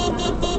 Ha ha ha!